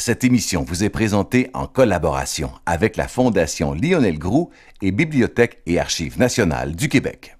Cette émission vous est présentée en collaboration avec la Fondation Lionel Groux et Bibliothèque et Archives nationales du Québec.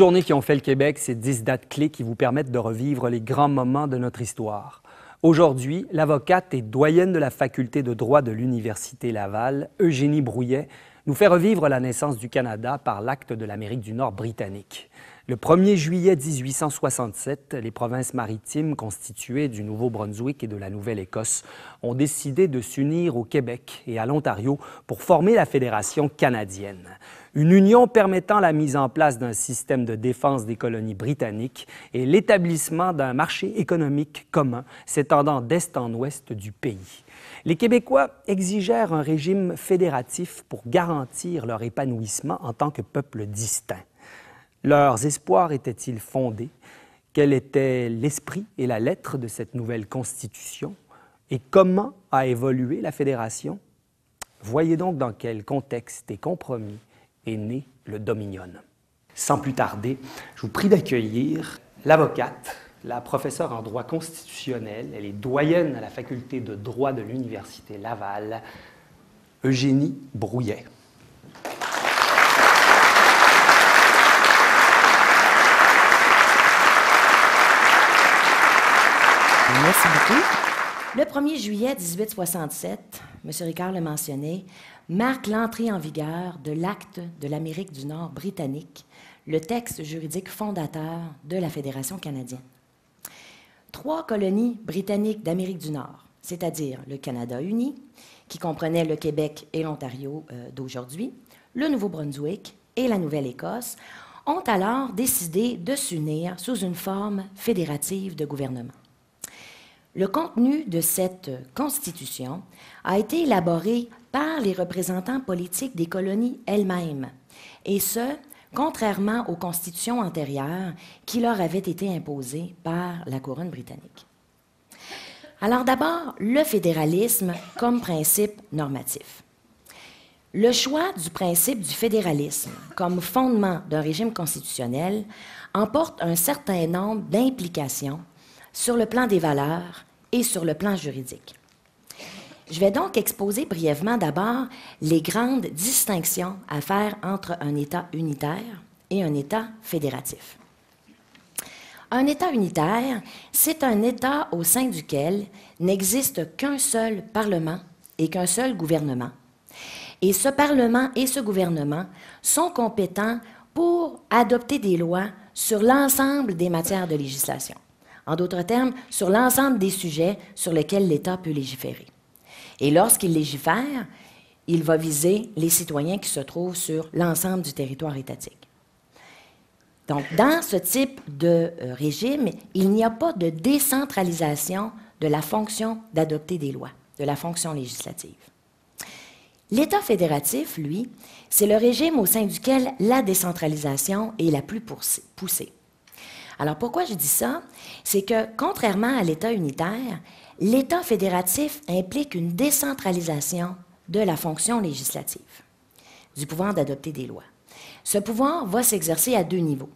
Journées qui ont fait le Québec, c'est dix dates clés qui vous permettent de revivre les grands moments de notre histoire. Aujourd'hui, l'avocate et doyenne de la faculté de droit de l'Université Laval, Eugénie Brouillet, nous fait revivre la naissance du Canada par l'acte de l'Amérique du Nord britannique. Le 1er juillet 1867, les provinces maritimes constituées du Nouveau-Brunswick et de la Nouvelle-Écosse ont décidé de s'unir au Québec et à l'Ontario pour former la Fédération canadienne une union permettant la mise en place d'un système de défense des colonies britanniques et l'établissement d'un marché économique commun s'étendant d'est en ouest du pays. Les Québécois exigèrent un régime fédératif pour garantir leur épanouissement en tant que peuple distinct. Leurs espoirs étaient-ils fondés? Quel était l'esprit et la lettre de cette nouvelle constitution? Et comment a évolué la fédération? Voyez donc dans quel contexte et compromis né le Dominion. Sans plus tarder, je vous prie d'accueillir l'avocate, la professeure en droit constitutionnel, elle est doyenne à la faculté de droit de l'Université Laval, Eugénie Brouillet. Merci beaucoup. Le 1er juillet 1867, M. Ricard le mentionnait, marque l'entrée en vigueur de l'Acte de l'Amérique du Nord britannique, le texte juridique fondateur de la Fédération canadienne. Trois colonies britanniques d'Amérique du Nord, c'est-à-dire le Canada uni, qui comprenait le Québec et l'Ontario euh, d'aujourd'hui, le Nouveau-Brunswick et la Nouvelle-Écosse, ont alors décidé de s'unir sous une forme fédérative de gouvernement. Le contenu de cette constitution a été élaboré par les représentants politiques des colonies elles-mêmes, et ce, contrairement aux constitutions antérieures qui leur avaient été imposées par la couronne britannique. Alors d'abord, le fédéralisme comme principe normatif. Le choix du principe du fédéralisme comme fondement d'un régime constitutionnel emporte un certain nombre d'implications sur le plan des valeurs et sur le plan juridique. Je vais donc exposer brièvement d'abord les grandes distinctions à faire entre un État unitaire et un État fédératif. Un État unitaire, c'est un État au sein duquel n'existe qu'un seul Parlement et qu'un seul gouvernement. Et ce Parlement et ce gouvernement sont compétents pour adopter des lois sur l'ensemble des matières de législation. En d'autres termes, sur l'ensemble des sujets sur lesquels l'État peut légiférer. Et lorsqu'il légifère, il va viser les citoyens qui se trouvent sur l'ensemble du territoire étatique. Donc, dans ce type de euh, régime, il n'y a pas de décentralisation de la fonction d'adopter des lois, de la fonction législative. L'État fédératif, lui, c'est le régime au sein duquel la décentralisation est la plus poussée. Alors pourquoi je dis ça? C'est que contrairement à l'État unitaire, l'État fédératif implique une décentralisation de la fonction législative, du pouvoir d'adopter des lois. Ce pouvoir va s'exercer à deux niveaux.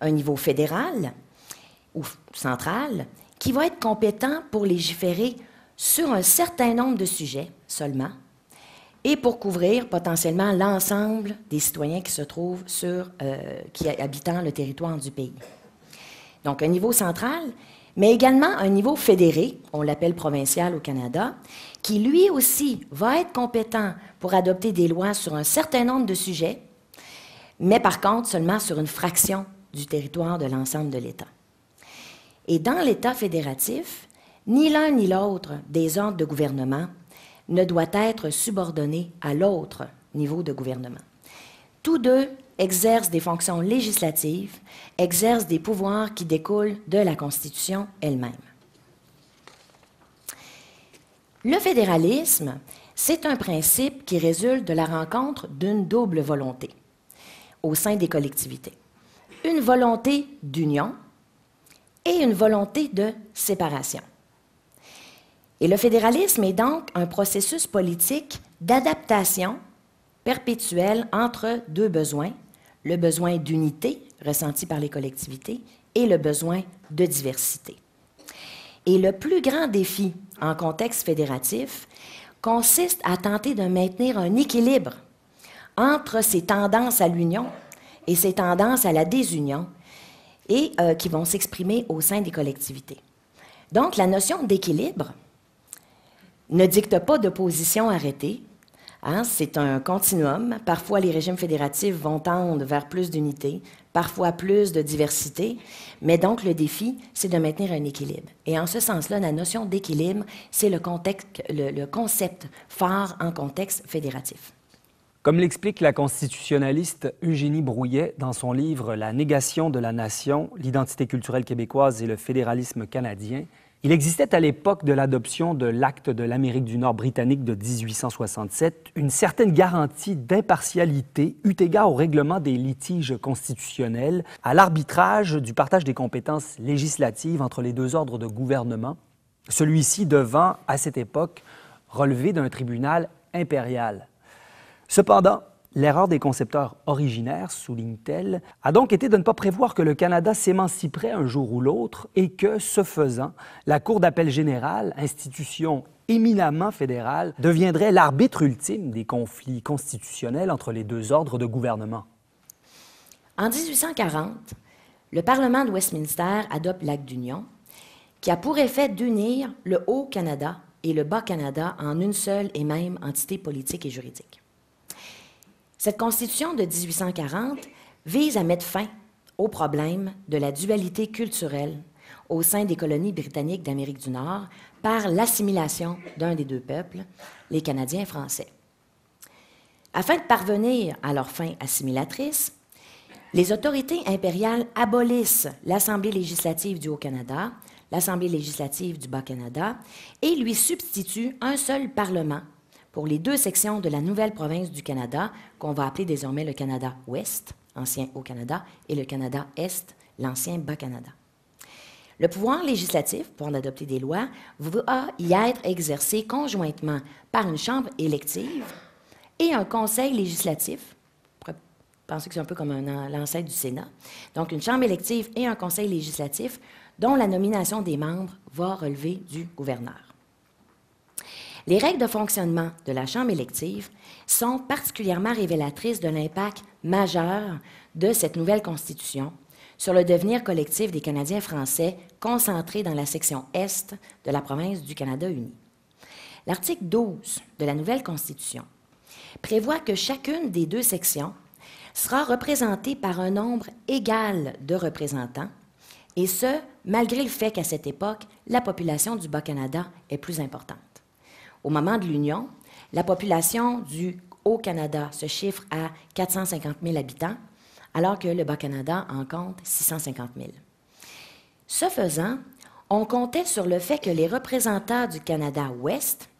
Un niveau fédéral ou central qui va être compétent pour légiférer sur un certain nombre de sujets seulement et pour couvrir potentiellement l'ensemble des citoyens qui se trouvent sur, euh, qui habitant le territoire du pays donc un niveau central, mais également un niveau fédéré, on l'appelle provincial au Canada, qui lui aussi va être compétent pour adopter des lois sur un certain nombre de sujets, mais par contre seulement sur une fraction du territoire de l'ensemble de l'État. Et dans l'État fédératif, ni l'un ni l'autre des ordres de gouvernement ne doit être subordonné à l'autre niveau de gouvernement. Tous deux exercent des fonctions législatives, exercent des pouvoirs qui découlent de la Constitution elle-même. Le fédéralisme, c'est un principe qui résulte de la rencontre d'une double volonté au sein des collectivités. Une volonté d'union et une volonté de séparation. Et le fédéralisme est donc un processus politique d'adaptation perpétuelle entre deux besoins, le besoin d'unité ressenti par les collectivités et le besoin de diversité. Et le plus grand défi en contexte fédératif consiste à tenter de maintenir un équilibre entre ces tendances à l'union et ces tendances à la désunion et euh, qui vont s'exprimer au sein des collectivités. Donc, la notion d'équilibre ne dicte pas de position arrêtée, Hein, c'est un continuum. Parfois, les régimes fédératifs vont tendre vers plus d'unité, parfois plus de diversité. Mais donc, le défi, c'est de maintenir un équilibre. Et en ce sens-là, la notion d'équilibre, c'est le, le concept phare en contexte fédératif. Comme l'explique la constitutionnaliste Eugénie Brouillet dans son livre La négation de la nation, l'identité culturelle québécoise et le fédéralisme canadien, il existait à l'époque de l'adoption de l'acte de l'Amérique du Nord britannique de 1867 une certaine garantie d'impartialité eu égard au règlement des litiges constitutionnels, à l'arbitrage du partage des compétences législatives entre les deux ordres de gouvernement, celui-ci devant, à cette époque, relever d'un tribunal impérial. Cependant, L'erreur des concepteurs originaires, souligne-t-elle, a donc été de ne pas prévoir que le Canada s'émanciperait un jour ou l'autre et que, ce faisant, la Cour d'appel général, institution éminemment fédérale, deviendrait l'arbitre ultime des conflits constitutionnels entre les deux ordres de gouvernement. En 1840, le Parlement de Westminster adopte l'Acte d'Union, qui a pour effet d'unir le Haut-Canada et le Bas-Canada en une seule et même entité politique et juridique. Cette constitution de 1840 vise à mettre fin au problème de la dualité culturelle au sein des colonies britanniques d'Amérique du Nord par l'assimilation d'un des deux peuples, les Canadiens français. Afin de parvenir à leur fin assimilatrice, les autorités impériales abolissent l'Assemblée législative du Haut-Canada, l'Assemblée législative du Bas-Canada et lui substituent un seul Parlement pour les deux sections de la nouvelle province du Canada, qu'on va appeler désormais le Canada Ouest, ancien Haut-Canada, et le Canada Est, l'ancien Bas-Canada. Le pouvoir législatif, pour en adopter des lois, va y être exercé conjointement par une chambre élective et un conseil législatif. Pensez que c'est un peu comme l'ancêtre du Sénat. Donc, une chambre élective et un conseil législatif dont la nomination des membres va relever du gouverneur. Les règles de fonctionnement de la Chambre élective sont particulièrement révélatrices de l'impact majeur de cette nouvelle Constitution sur le devenir collectif des Canadiens français concentrés dans la section Est de la province du Canada uni. L'article 12 de la nouvelle Constitution prévoit que chacune des deux sections sera représentée par un nombre égal de représentants, et ce, malgré le fait qu'à cette époque, la population du Bas-Canada est plus importante. Au moment de l'Union, la population du Haut-Canada se chiffre à 450 000 habitants, alors que le Bas-Canada en compte 650 000. Ce faisant, on comptait sur le fait que les représentants du Canada Ouest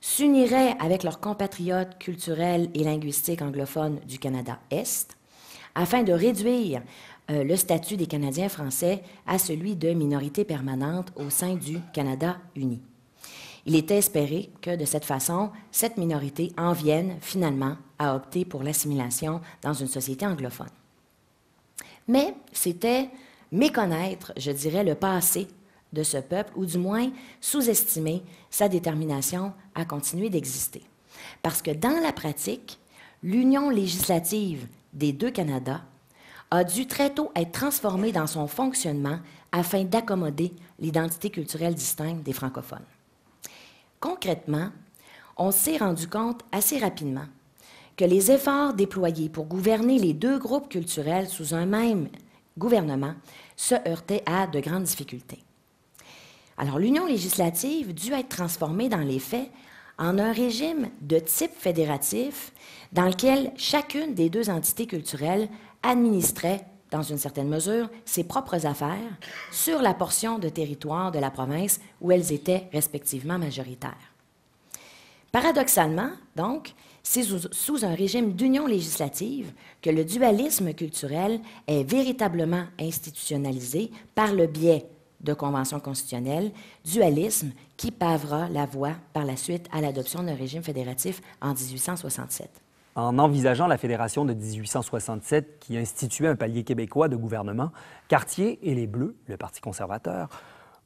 s'uniraient avec leurs compatriotes culturels et linguistiques anglophones du Canada Est afin de réduire euh, le statut des Canadiens français à celui de minorité permanente au sein du Canada uni. Il était espéré que de cette façon, cette minorité en vienne finalement à opter pour l'assimilation dans une société anglophone. Mais c'était méconnaître, je dirais, le passé de ce peuple, ou du moins sous-estimer sa détermination à continuer d'exister. Parce que dans la pratique, l'union législative des deux Canadas a dû très tôt être transformée dans son fonctionnement afin d'accommoder l'identité culturelle distincte des francophones. Concrètement, on s'est rendu compte assez rapidement que les efforts déployés pour gouverner les deux groupes culturels sous un même gouvernement se heurtaient à de grandes difficultés. Alors l'union législative dut être transformée dans les faits en un régime de type fédératif dans lequel chacune des deux entités culturelles administrait, dans une certaine mesure, ses propres affaires sur la portion de territoire de la province où elles étaient respectivement majoritaires. Paradoxalement, donc, c'est sous, un régime d'union législative que le dualisme culturel est véritablement institutionnalisé par le biais de conventions constitutionnelles, dualisme qui pavera la voie par la suite à l'adoption d'un régime fédératif en 1867. En envisageant la fédération de 1867 qui instituait un palier québécois de gouvernement, Cartier et les Bleus, le Parti conservateur,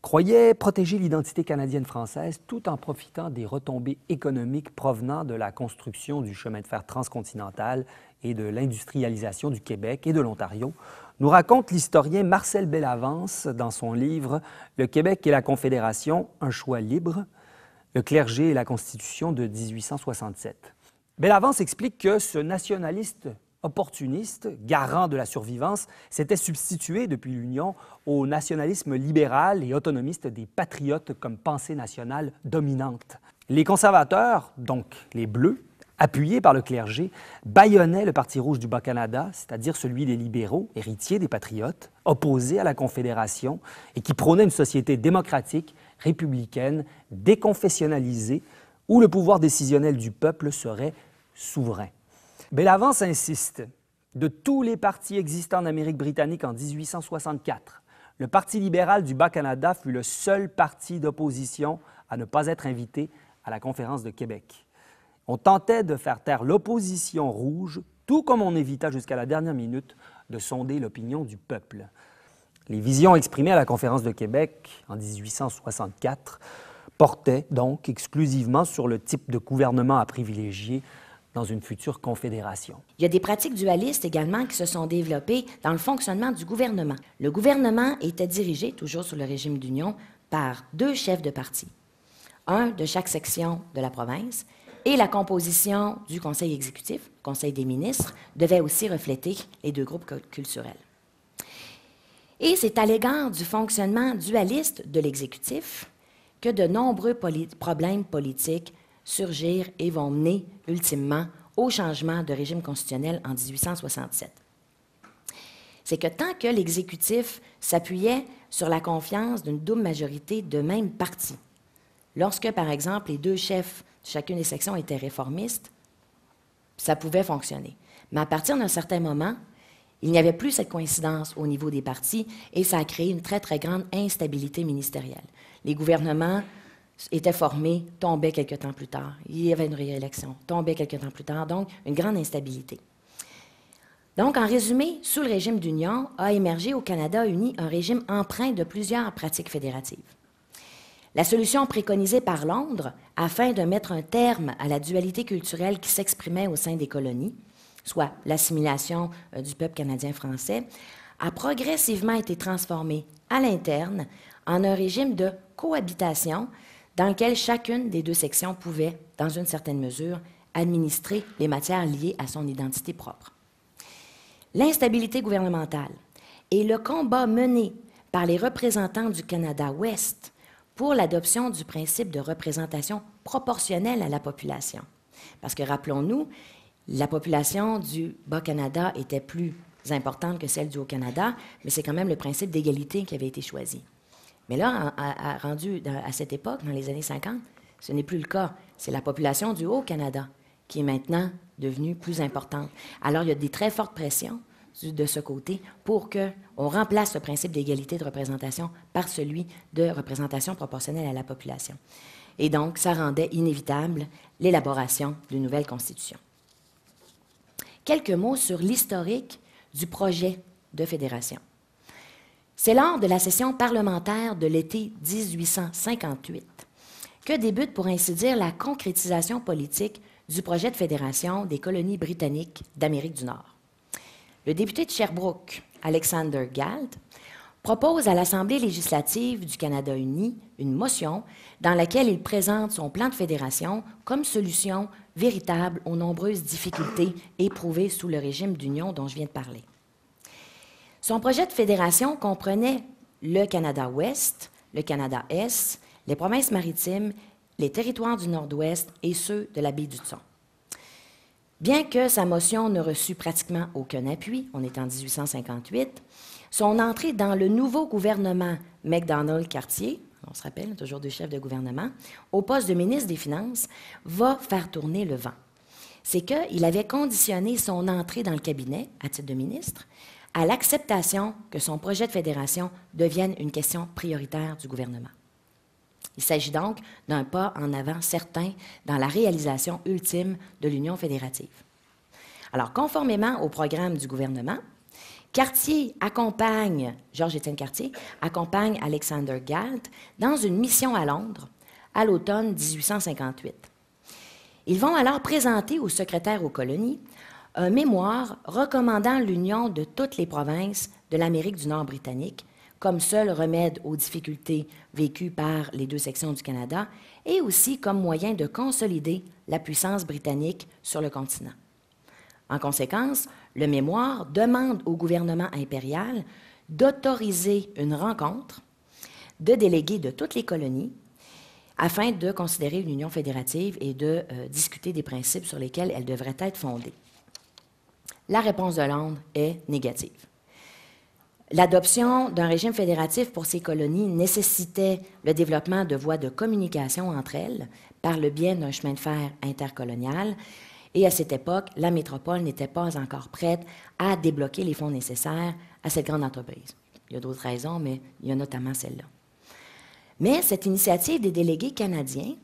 croyait protéger l'identité canadienne-française tout en profitant des retombées économiques provenant de la construction du chemin de fer transcontinental et de l'industrialisation du Québec et de l'Ontario, nous raconte l'historien Marcel Bellavance dans son livre Le Québec et la Confédération, un choix libre, le clergé et la Constitution de 1867. Bellavance explique que ce nationaliste opportuniste, garant de la survivance, s'était substitué depuis l'Union au nationalisme libéral et autonomiste des patriotes comme pensée nationale dominante. Les conservateurs, donc les Bleus, appuyés par le clergé, bâillonnaient le Parti rouge du Bas-Canada, c'est-à-dire celui des libéraux, héritiers des patriotes, opposés à la Confédération et qui prônait une société démocratique, républicaine, déconfessionnalisée, où le pouvoir décisionnel du peuple serait souverain. Bellavance insiste. De tous les partis existants en Amérique britannique en 1864, le Parti libéral du Bas-Canada fut le seul parti d'opposition à ne pas être invité à la conférence de Québec. On tentait de faire taire l'opposition rouge, tout comme on évita jusqu'à la dernière minute de sonder l'opinion du peuple. Les visions exprimées à la conférence de Québec en 1864 portaient donc exclusivement sur le type de gouvernement à privilégier dans une future confédération. Il y a des pratiques dualistes également qui se sont développées dans le fonctionnement du gouvernement. Le gouvernement était dirigé, toujours sous le régime d'union, par deux chefs de parti, un de chaque section de la province, et la composition du conseil exécutif, conseil des ministres, devait aussi refléter les deux groupes culturels. Et c'est à l'égard du fonctionnement dualiste de l'exécutif que de nombreux problèmes politiques surgir et vont mener ultimement au changement de régime constitutionnel en 1867. C'est que tant que l'exécutif s'appuyait sur la confiance d'une double majorité de même parti, lorsque, par exemple, les deux chefs de chacune des sections étaient réformistes, ça pouvait fonctionner. Mais à partir d'un certain moment, il n'y avait plus cette coïncidence au niveau des partis et ça a créé une très, très grande instabilité ministérielle. Les gouvernements était formé, tombait quelque temps plus tard. Il y avait une réélection, tombait quelque temps plus tard. Donc, une grande instabilité. Donc, en résumé, sous le régime d'union, a émergé au Canada uni un régime empreint de plusieurs pratiques fédératives. La solution préconisée par Londres, afin de mettre un terme à la dualité culturelle qui s'exprimait au sein des colonies, soit l'assimilation euh, du peuple canadien-français, a progressivement été transformée à l'interne en un régime de cohabitation dans lequel chacune des deux sections pouvait, dans une certaine mesure, administrer les matières liées à son identité propre. L'instabilité gouvernementale et le combat mené par les représentants du Canada-Ouest pour l'adoption du principe de représentation proportionnelle à la population. Parce que rappelons-nous, la population du Bas-Canada était plus importante que celle du Haut-Canada, mais c'est quand même le principe d'égalité qui avait été choisi. Mais là, rendu à cette époque, dans les années 50, ce n'est plus le cas. C'est la population du Haut-Canada qui est maintenant devenue plus importante. Alors, il y a des très fortes pressions de ce côté pour qu'on remplace le principe d'égalité de représentation par celui de représentation proportionnelle à la population. Et donc, ça rendait inévitable l'élaboration d'une nouvelle constitution. Quelques mots sur l'historique du projet de fédération. C'est lors de la session parlementaire de l'été 1858 que débute, pour ainsi dire, la concrétisation politique du projet de fédération des colonies britanniques d'Amérique du Nord. Le député de Sherbrooke, Alexander Galt, propose à l'Assemblée législative du Canada uni une motion dans laquelle il présente son plan de fédération comme solution véritable aux nombreuses difficultés éprouvées sous le régime d'union dont je viens de parler. Son projet de fédération comprenait le Canada-Ouest, le Canada-Est, les provinces maritimes, les territoires du Nord-Ouest et ceux de la baie du Thon. Bien que sa motion ne reçut pratiquement aucun appui, on est en 1858, son entrée dans le nouveau gouvernement MacDonald-Cartier on se rappelle, toujours deux chefs de gouvernement, au poste de ministre des Finances, va faire tourner le vent. C'est qu'il avait conditionné son entrée dans le cabinet, à titre de ministre, à l'acceptation que son projet de fédération devienne une question prioritaire du gouvernement. Il s'agit donc d'un pas en avant certain dans la réalisation ultime de l'Union fédérative. Alors, conformément au programme du gouvernement, Cartier accompagne, Georges-Étienne Cartier, accompagne Alexander Galt dans une mission à Londres à l'automne 1858. Ils vont alors présenter au secrétaire aux colonies un mémoire recommandant l'union de toutes les provinces de l'Amérique du Nord britannique comme seul remède aux difficultés vécues par les deux sections du Canada et aussi comme moyen de consolider la puissance britannique sur le continent. En conséquence, le mémoire demande au gouvernement impérial d'autoriser une rencontre de délégués de toutes les colonies afin de considérer une union fédérative et de euh, discuter des principes sur lesquels elle devrait être fondée. La réponse de Londres est négative. L'adoption d'un régime fédératif pour ces colonies nécessitait le développement de voies de communication entre elles par le biais d'un chemin de fer intercolonial. Et à cette époque, la métropole n'était pas encore prête à débloquer les fonds nécessaires à cette grande entreprise. Il y a d'autres raisons, mais il y a notamment celle-là. Mais cette initiative des délégués canadiens,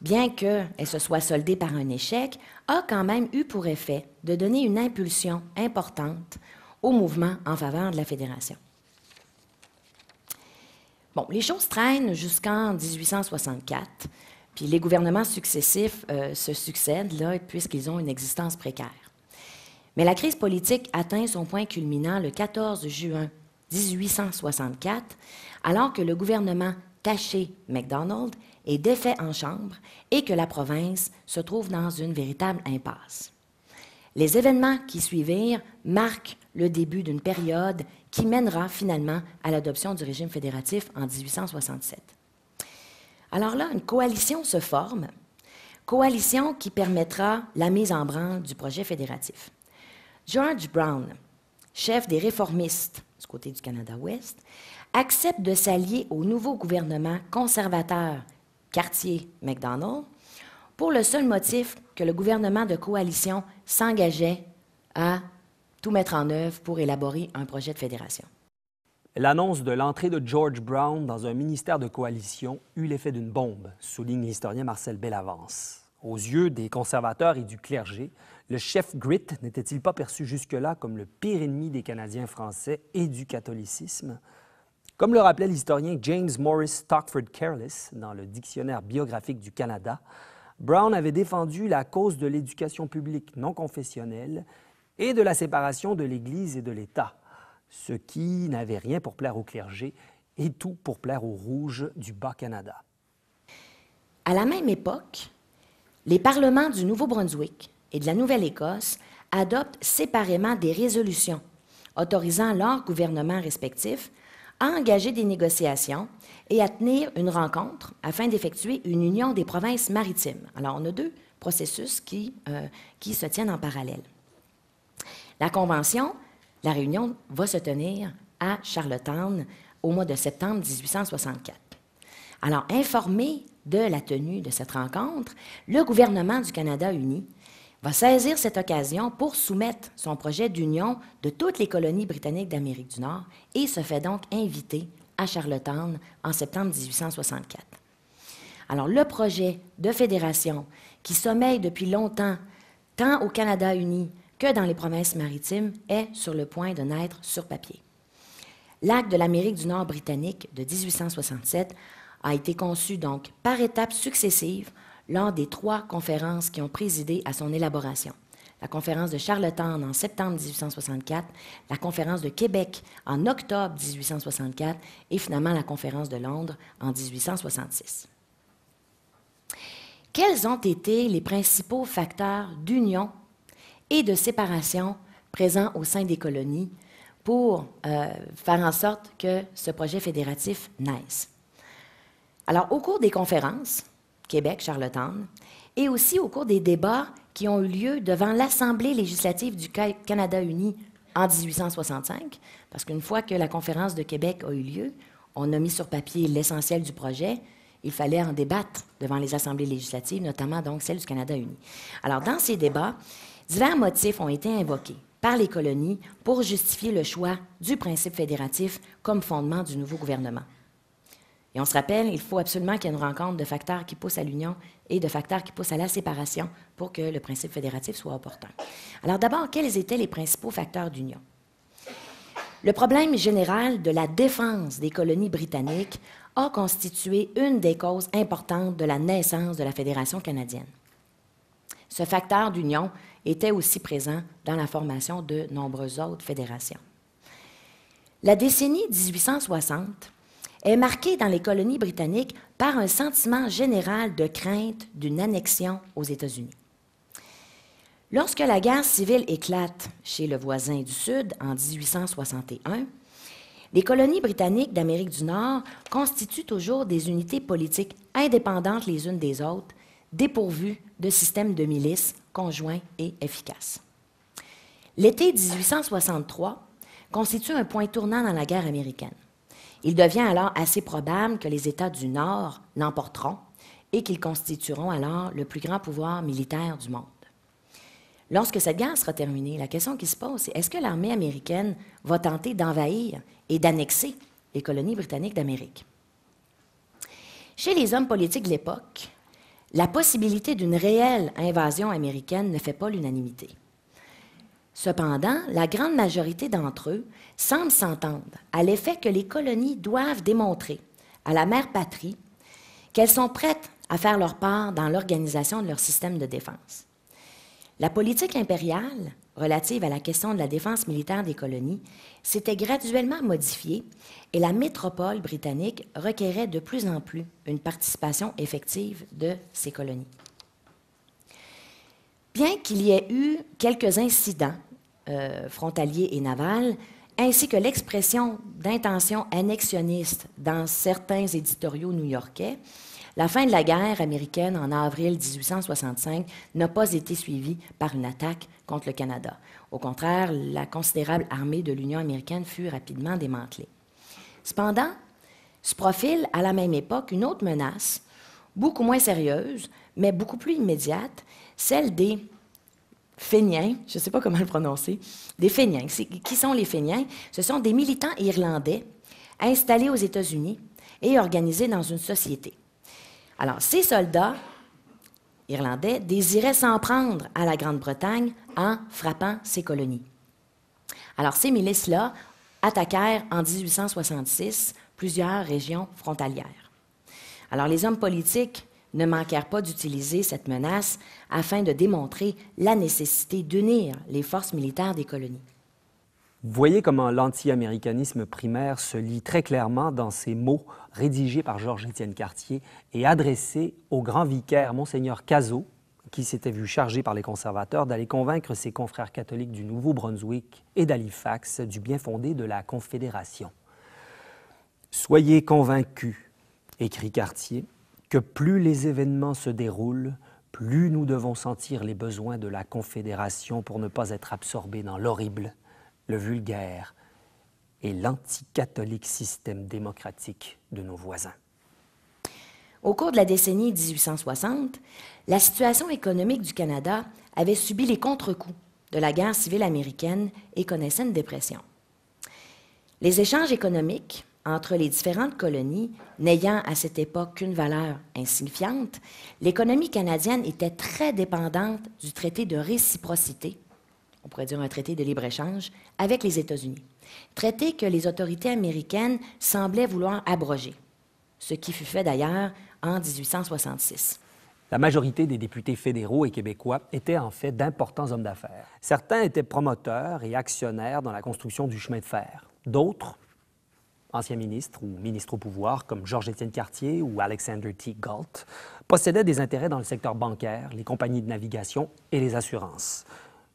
bien qu'elle se soit soldée par un échec, a quand même eu pour effet de donner une impulsion importante au mouvement en faveur de la fédération. Bon, les choses traînent jusqu'en 1864, puis les gouvernements successifs euh, se succèdent là, puisqu'ils ont une existence précaire. Mais la crise politique atteint son point culminant le 14 juin 1864, alors que le gouvernement taché MacDonald est défait en chambre et que la province se trouve dans une véritable impasse. Les événements qui suivirent marquent le début d'une période qui mènera finalement à l'adoption du régime fédératif en 1867. Alors là, une coalition se forme, coalition qui permettra la mise en branle du projet fédératif. George Brown, chef des réformistes du côté du Canada-Ouest, accepte de s'allier au nouveau gouvernement conservateur Cartier-MacDonald pour le seul motif que le gouvernement de coalition s'engageait à tout mettre en œuvre pour élaborer un projet de fédération. L'annonce de l'entrée de George Brown dans un ministère de coalition eut l'effet d'une bombe, souligne l'historien Marcel Bellavance. Aux yeux des conservateurs et du clergé, le chef Grit n'était-il pas perçu jusque-là comme le pire ennemi des Canadiens français et du catholicisme? Comme le rappelait l'historien James Morris Stockford Careless dans le Dictionnaire biographique du Canada, Brown avait défendu la cause de l'éducation publique non confessionnelle et de la séparation de l'Église et de l'État, ce qui n'avait rien pour plaire au clergé et tout pour plaire aux rouges du Bas-Canada. À la même époque, les parlements du Nouveau-Brunswick et de la Nouvelle-Écosse adoptent séparément des résolutions autorisant leurs gouvernements respectifs à engager des négociations et à tenir une rencontre afin d'effectuer une union des provinces maritimes. Alors, on a deux processus qui, euh, qui se tiennent en parallèle. La convention, la réunion va se tenir à Charlottetown au mois de septembre 1864. Alors, informé de la tenue de cette rencontre, le gouvernement du Canada uni va saisir cette occasion pour soumettre son projet d'union de toutes les colonies britanniques d'Amérique du Nord et se fait donc inviter à Charlottetown en septembre 1864. Alors, le projet de fédération qui sommeille depuis longtemps tant au Canada uni que dans les provinces maritimes est sur le point de naître sur papier. L'acte de l'Amérique du Nord britannique de 1867 a été conçu donc par étapes successives lors des trois conférences qui ont présidé à son élaboration. La conférence de Charlottetown en septembre 1864, la conférence de Québec en octobre 1864 et finalement la conférence de Londres en 1866. Quels ont été les principaux facteurs d'union et de séparation présents au sein des colonies pour euh, faire en sorte que ce projet fédératif naisse? Alors, au cours des conférences, Québec, Charlottetown, et aussi au cours des débats qui ont eu lieu devant l'Assemblée législative du Canada uni en 1865, parce qu'une fois que la conférence de Québec a eu lieu, On a mis sur papier l'essentiel du projet. Il fallait en débattre devant les assemblées législatives, notamment donc celle du Canada uni. Alors, dans ces débats, divers motifs ont été invoqués par les colonies pour justifier le choix du principe fédératif comme fondement du nouveau gouvernement. Et on se rappelle, il faut absolument qu'il y ait une rencontre de facteurs qui poussent à l'union et de facteurs qui poussent à la séparation pour que le principe fédératif soit opportun. Alors d'abord, quels étaient les principaux facteurs d'union? Le problème général de la défense des colonies britanniques a constitué une des causes importantes de la naissance de la Fédération canadienne. Ce facteur d'union était aussi présent dans la formation de nombreuses autres fédérations. La décennie 1860 est marquée dans les colonies britanniques par un sentiment général de crainte d'une annexion aux États-Unis. Lorsque la guerre civile éclate chez le voisin du Sud en 1861, les colonies britanniques d'Amérique du Nord constituent toujours des unités politiques indépendantes les unes des autres, dépourvues de systèmes de milices conjoints et efficaces. L'été 1863 constitue un point tournant dans la guerre américaine. Il devient alors assez probable que les États du Nord l'emporteront et qu'ils constitueront alors le plus grand pouvoir militaire du monde. Lorsque cette guerre sera terminée, la question qui se pose, c'est est-ce que l'armée américaine va tenter d'envahir et d'annexer les colonies britanniques d'Amérique? Chez les hommes politiques de l'époque, la possibilité d'une réelle invasion américaine ne fait pas l'unanimité. Cependant, la grande majorité d'entre eux semblent s'entendre à l'effet que les colonies doivent démontrer à la mère patrie qu'elles sont prêtes à faire leur part dans l'organisation de leur système de défense. La politique impériale relative à la question de la défense militaire des colonies s'était graduellement modifiée et la métropole britannique requérait de plus en plus une participation effective de ces colonies. Bien qu'il y ait eu quelques incidents euh, frontaliers et navals, ainsi que l'expression d'intention annexionniste dans certains éditoriaux new-yorkais, la fin de la guerre américaine en avril 1865 n'a pas été suivie par une attaque contre le Canada. Au contraire, la considérable armée de l'Union américaine fut rapidement démantelée. Cependant, se profile à la même époque une autre menace, beaucoup moins sérieuse, mais beaucoup plus immédiate, celle des Féniens, je ne sais pas comment le prononcer, des Féniens. Qui sont les Féniens? Ce sont des militants irlandais installés aux États-Unis et organisés dans une société. Alors, ces soldats irlandais désiraient s'en prendre à la Grande-Bretagne en frappant ses colonies. Alors, ces milices-là attaquèrent en 1866 plusieurs régions frontalières. Alors, les hommes politiques ne manquèrent pas d'utiliser cette menace afin de démontrer la nécessité d'unir les forces militaires des colonies. Voyez comment l'anti-américanisme primaire se lit très clairement dans ces mots rédigés par Georges-Étienne Cartier et adressés au grand vicaire Monseigneur Cazot, qui s'était vu chargé par les conservateurs d'aller convaincre ses confrères catholiques du Nouveau-Brunswick et d'Halifax du bien fondé de la Confédération. Soyez convaincus, écrit Cartier, plus les événements se déroulent, plus nous devons sentir les besoins de la Confédération pour ne pas être absorbés dans l'horrible le vulgaire et l'anticatholique système démocratique de nos voisins. Au cours de la décennie 1860, la situation économique du Canada avait subi les contre-coups de la guerre civile américaine et connaissait une dépression. Les échanges économiques entre les différentes colonies n'ayant à cette époque qu'une valeur insignifiante, l'économie canadienne était très dépendante du traité de réciprocité on pourrait dire un traité de libre-échange, avec les États-Unis. Traité que les autorités américaines semblaient vouloir abroger, ce qui fut fait d'ailleurs en 1866. La majorité des députés fédéraux et québécois étaient en fait d'importants hommes d'affaires. Certains étaient promoteurs et actionnaires dans la construction du chemin de fer. D'autres, anciens ministres ou ministres au pouvoir, comme Georges-Étienne Cartier ou Alexander T. Galt, possédaient des intérêts dans le secteur bancaire, les compagnies de navigation et les assurances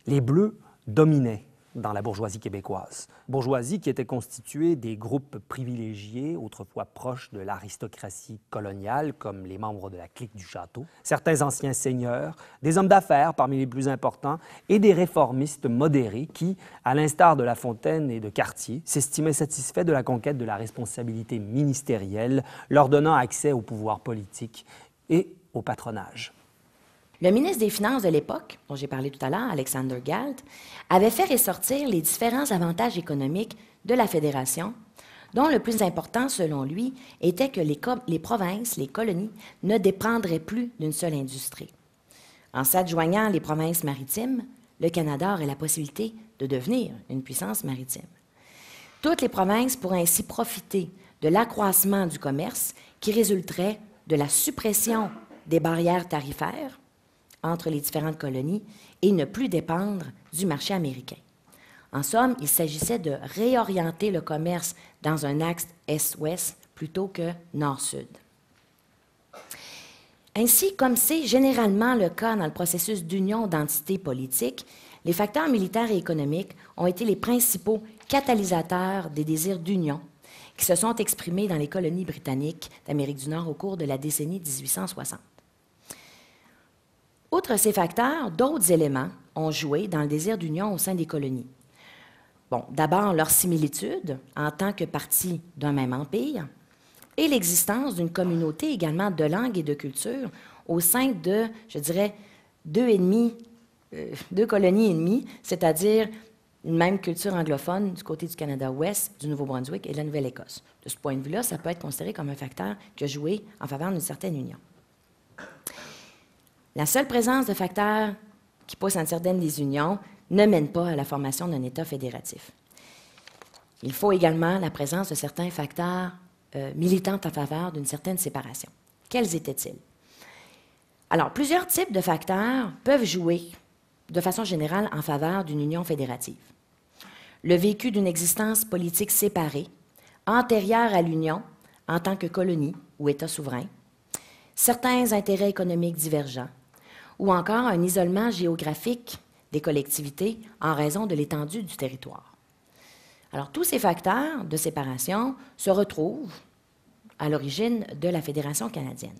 les Bleus dominaient dans la bourgeoisie québécoise. Bourgeoisie qui était constituée des groupes privilégiés, autrefois proches de l'aristocratie coloniale, comme les membres de la clique du château, certains anciens seigneurs, des hommes d'affaires parmi les plus importants, et des réformistes modérés qui, à l'instar de La Fontaine et de Cartier, s'estimaient satisfaits de la conquête de la responsabilité ministérielle, leur donnant accès au pouvoir politique et au patronage. Le ministre des Finances de l'époque, dont j'ai parlé tout à l'heure, Alexander Galt, avait fait ressortir les différents avantages économiques de la fédération, dont le plus important, selon lui, était que les, provinces, les colonies, ne dépendraient plus d'une seule industrie. En s'adjoignant les provinces maritimes, le Canada aurait la possibilité de devenir une puissance maritime. Toutes les provinces pourraient ainsi profiter de l'accroissement du commerce qui résulterait de la suppression des barrières tarifaires entre les différentes colonies et ne plus dépendre du marché américain. En somme, il s'agissait de réorienter le commerce dans un axe est-ouest plutôt que nord-sud. Ainsi, comme c'est généralement le cas dans le processus d'union d'entités politiques, les facteurs militaires et économiques ont été les principaux catalysateurs des désirs d'union qui se sont exprimés dans les colonies britanniques d'Amérique du Nord au cours de la décennie 1860. Outre ces facteurs, d'autres éléments ont joué dans le désir d'union au sein des colonies. Bon, d'abord leur similitude en tant que partie d'un même empire et l'existence d'une communauté également de langue et de culture au sein de, je dirais, deux, ennemis, euh, deux colonies ennemies, c'est-à-dire une même culture anglophone du côté du Canada-Ouest, du Nouveau-Brunswick et de la Nouvelle-Écosse. De ce point de vue-là, ça peut être considéré comme un facteur qui a joué en faveur d'une certaine union. La seule présence de facteurs qui poussent à une certaine désunion ne mène pas à la formation d'un État fédératif. Il faut également la présence de certains facteurs euh, militants en faveur d'une certaine séparation. Quels étaient-ils? Alors, plusieurs types de facteurs peuvent jouer de façon générale en faveur d'une union fédérative. Le vécu d'une existence politique séparée, antérieure à l'union en tant que colonie ou État souverain, certains intérêts économiques divergents, ou encore un isolement géographique des collectivités en raison de l'étendue du territoire. Alors, tous ces facteurs de séparation se retrouvent à l'origine de la Fédération canadienne.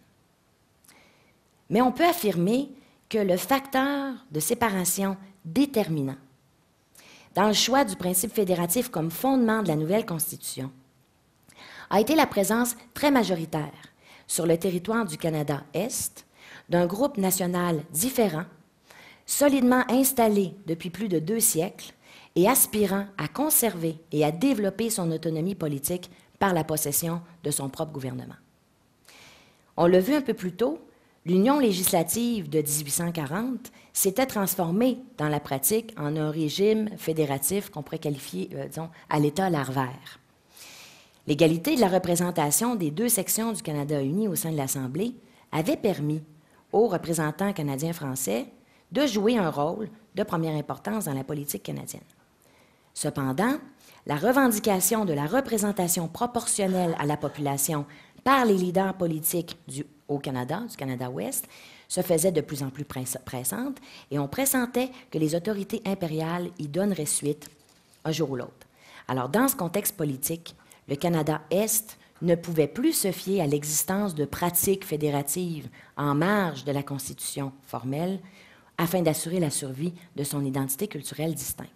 Mais on peut affirmer que le facteur de séparation déterminant dans le choix du principe fédératif comme fondement de la nouvelle Constitution a été la présence très majoritaire sur le territoire du Canada-Est d'un groupe national différent, solidement installé depuis plus de deux siècles et aspirant à conserver et à développer son autonomie politique par la possession de son propre gouvernement. On l'a vu un peu plus tôt, l'Union législative de 1840 s'était transformée dans la pratique en un régime fédératif qu'on pourrait qualifier, euh, disons, à l'état larvaire. L'égalité de la représentation des deux sections du Canada uni au sein de l'Assemblée avait permis aux représentants canadiens-français de jouer un rôle de première importance dans la politique canadienne. Cependant, la revendication de la représentation proportionnelle à la population par les leaders politiques du, au Canada, du Canada-Ouest, se faisait de plus en plus pressante et on pressentait que les autorités impériales y donneraient suite un jour ou l'autre. Alors, dans ce contexte politique, le Canada-Est ne pouvait plus se fier à l'existence de pratiques fédératives en marge de la Constitution formelle afin d'assurer la survie de son identité culturelle distincte.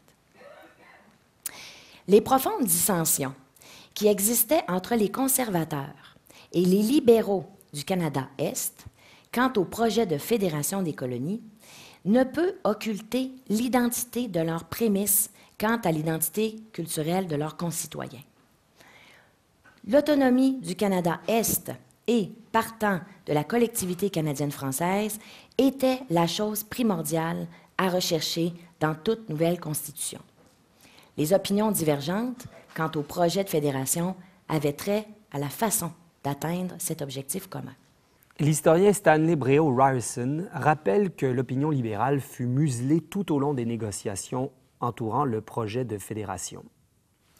Les profondes dissensions qui existaient entre les conservateurs et les libéraux du Canada-Est quant au projet de fédération des colonies ne peut occulter l'identité de leurs prémices quant à l'identité culturelle de leurs concitoyens. L'autonomie du Canada-Est et, partant de la collectivité canadienne-française, était la chose primordiale à rechercher dans toute nouvelle constitution. Les opinions divergentes quant au projet de fédération avaient trait à la façon d'atteindre cet objectif commun. L'historien Stanley Breo Ryerson rappelle que l'opinion libérale fut muselée tout au long des négociations entourant le projet de fédération.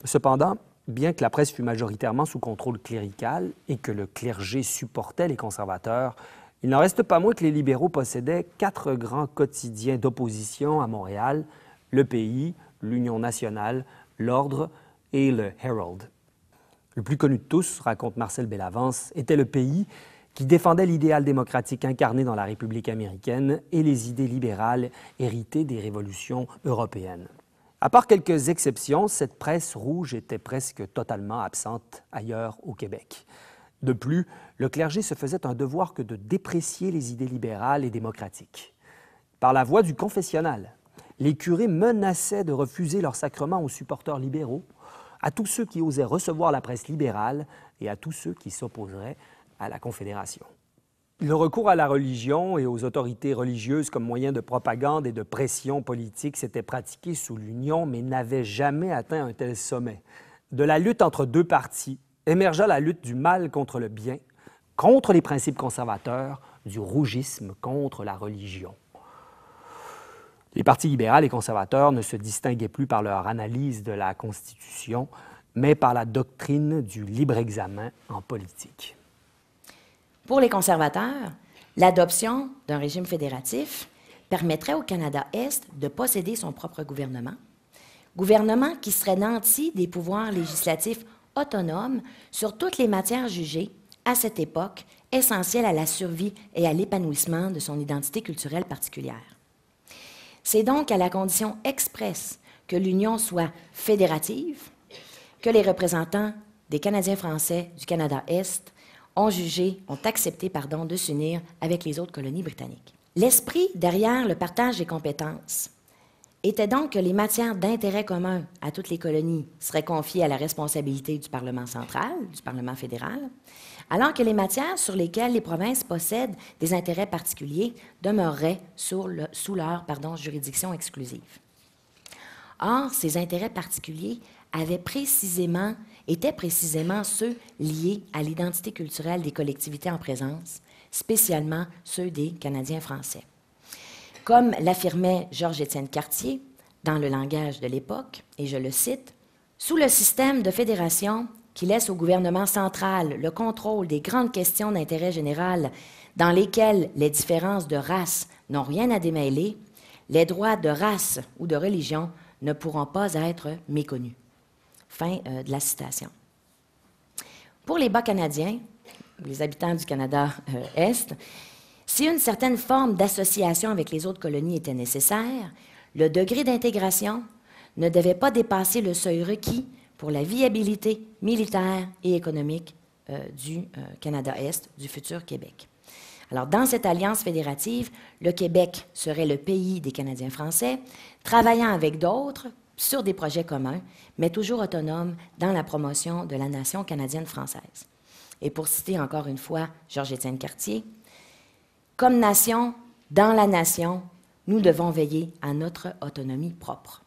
Cependant, Bien que la presse fût majoritairement sous contrôle clérical et que le clergé supportait les conservateurs, il n'en reste pas moins que les libéraux possédaient quatre grands quotidiens d'opposition à Montréal, Le Pays, l'Union nationale, l'Ordre et le Herald. Le plus connu de tous, raconte Marcel Bellavance, était le pays qui défendait l'idéal démocratique incarné dans la République américaine et les idées libérales héritées des révolutions européennes. À part quelques exceptions, cette presse rouge était presque totalement absente ailleurs au Québec. De plus, le clergé se faisait un devoir que de déprécier les idées libérales et démocratiques. Par la voie du confessionnal, les curés menaçaient de refuser leur sacrement aux supporters libéraux, à tous ceux qui osaient recevoir la presse libérale et à tous ceux qui s'opposeraient à la Confédération. Le recours à la religion et aux autorités religieuses comme moyen de propagande et de pression politique s'était pratiqué sous l'Union, mais n'avait jamais atteint un tel sommet. De la lutte entre deux partis émergea la lutte du mal contre le bien, contre les principes conservateurs, du rougisme contre la religion. Les partis libéraux et conservateurs ne se distinguaient plus par leur analyse de la Constitution, mais par la doctrine du libre examen en politique. Pour les conservateurs, l'adoption d'un régime fédératif permettrait au Canada-Est de posséder son propre gouvernement, gouvernement qui serait nanti des pouvoirs législatifs autonomes sur toutes les matières jugées, à cette époque, essentielles à la survie et à l'épanouissement de son identité culturelle particulière. C'est donc à la condition expresse que l'Union soit fédérative que les représentants des Canadiens français du Canada-Est ont jugé, ont accepté, pardon, de s'unir avec les autres colonies britanniques. L'esprit derrière le partage des compétences était donc que les matières d'intérêt commun à toutes les colonies seraient confiées à la responsabilité du Parlement central, du Parlement fédéral, alors que les matières sur lesquelles les provinces possèdent des intérêts particuliers demeureraient sous, leur juridiction exclusive. Or, ces intérêts particuliers avaient précisément étaient précisément ceux liés à l'identité culturelle des collectivités en présence, spécialement ceux des Canadiens français. Comme l'affirmait Georges-Étienne Cartier dans le langage de l'époque, et je le cite, Sous le système de fédération qui laisse au gouvernement central le contrôle des grandes questions d'intérêt général dans lesquelles les différences de race n'ont rien à démêler, les droits de race ou de religion ne pourront pas être méconnus. Fin euh, de la citation. Pour les bas canadiens, les habitants du Canada-Est, euh, si une certaine forme d'association avec les autres colonies était nécessaire, le degré d'intégration ne devait pas dépasser le seuil requis pour la viabilité militaire et économique euh, du Canada-Est, du futur Québec. Alors, dans cette alliance fédérative, le Québec serait le pays des Canadiens français, travaillant avec d'autres sur des projets communs, mais toujours autonomes dans la promotion de la nation canadienne-française. Et pour citer encore une fois Georges-Étienne Cartier, comme nation, dans la nation, nous devons veiller à notre autonomie propre.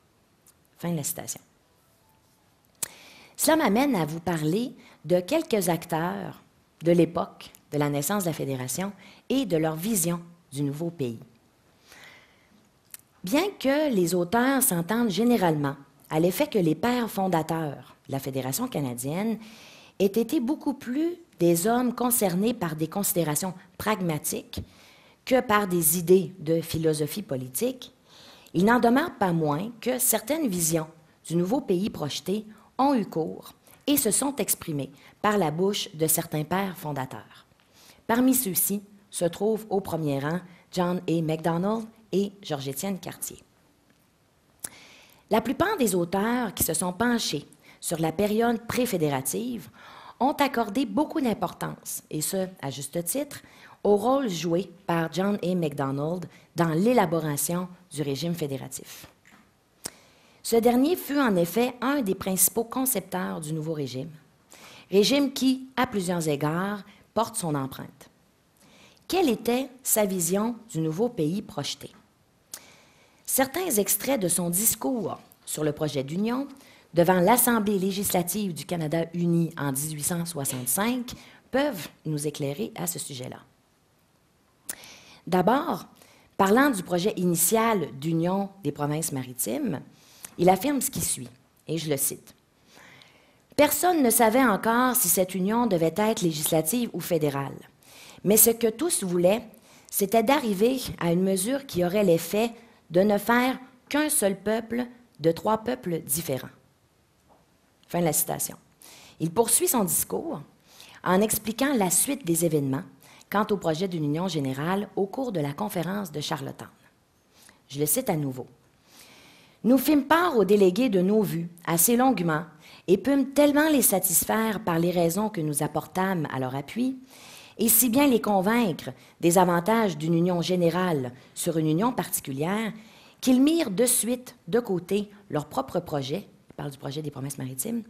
Fin de la citation. Cela m'amène à vous parler de quelques acteurs de l'époque de la naissance de la Fédération et de leur vision du nouveau pays. Bien que les auteurs s'entendent généralement à l'effet que les pères fondateurs de la Fédération canadienne aient été beaucoup plus des hommes concernés par des considérations pragmatiques que par des idées de philosophie politique, il n'en demeure pas moins que certaines visions du nouveau pays projeté ont eu cours et se sont exprimées par la bouche de certains pères fondateurs. Parmi ceux-ci se trouvent au premier rang John A. MacDonald et Georges-Étienne Cartier. La plupart des auteurs qui se sont penchés sur la période préfédérative ont accordé beaucoup d'importance, et ce, à juste titre, au rôle joué par John A. MacDonald dans l'élaboration du régime fédératif. Ce dernier fut en effet un des principaux concepteurs du nouveau régime, régime qui, à plusieurs égards, porte son empreinte. Quelle était sa vision du nouveau pays projeté? Certains extraits de son discours sur le projet d'union devant l'Assemblée législative du Canada uni en 1865 peuvent nous éclairer à ce sujet-là. D'abord, parlant du projet initial d'union des provinces maritimes, il affirme ce qui suit, et je le cite. Personne ne savait encore si cette union devait être législative ou fédérale. Mais ce que tous voulaient, c'était d'arriver à une mesure qui aurait l'effet de ne faire qu'un seul peuple de trois peuples différents. Fin de la citation. Il poursuit son discours en expliquant la suite des événements quant au projet d'une union générale au cours de la conférence de Charlottetown. Je le cite à nouveau. Nous fîmes part aux délégués de nos vues assez longuement et pûmes tellement les satisfaire par les raisons que nous apportâmes à leur appui, et si bien les convaincre des avantages d'une union générale sur une union particulière, qu'ils mirent de suite de côté leur propre projet, il parle du projet des promesses maritimes,